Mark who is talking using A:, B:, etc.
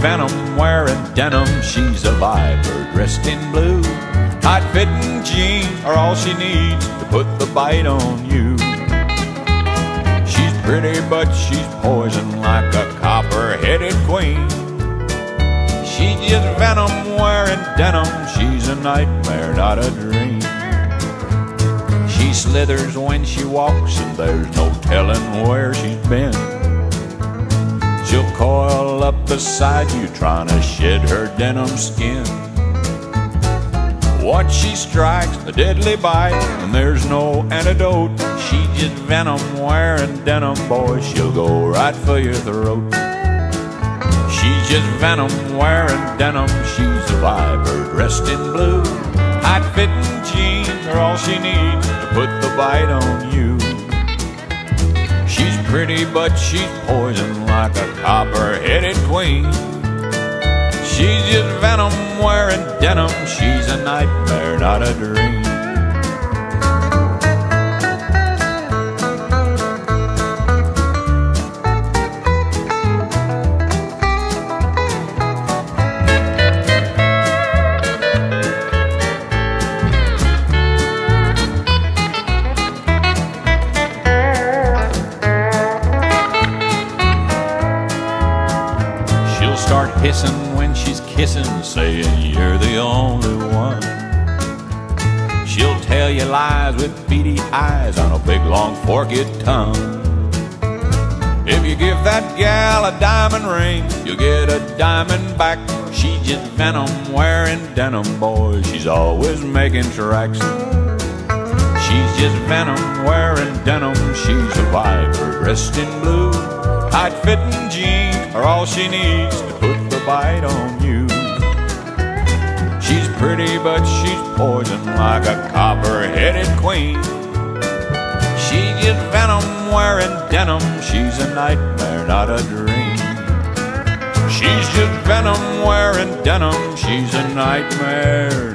A: venom wearing denim. She's a viper dressed in blue. Tight fitting jeans are all she needs to put the bite on you. She's pretty, but she's poison like a copper headed queen. She's just venom wearing denim. She's a nightmare, not a dream. She slithers when she walks, and there's no telling where she's been. She'll coil up beside you, trying to shed her denim skin. Once she strikes a deadly bite, and there's no antidote. She just venom wearing denim, boy. She'll go right for your throat. She's just venom wearing denim. She's a viper dressed in blue. Tight fitting jeans are all she needs to put the bite on you. Pretty, but she's poison like a copper headed queen. She's just venom wearing denim. She's a nightmare, not a dream. Start hissing when she's kissing, saying you're the only one. She'll tell you lies with beady eyes on a big long forked tongue. If you give that gal a diamond ring, you'll get a diamond back. She's just venom wearing denim, boy. She's always making tracks. She's just venom wearing denim. She's a viper dressed in blue. Tight fitting jeans are all she needs to put the bite on you. She's pretty, but she's poison like a copper headed queen. She's just venom wearing denim. She's a nightmare, not a dream. She's just venom wearing denim. She's a nightmare,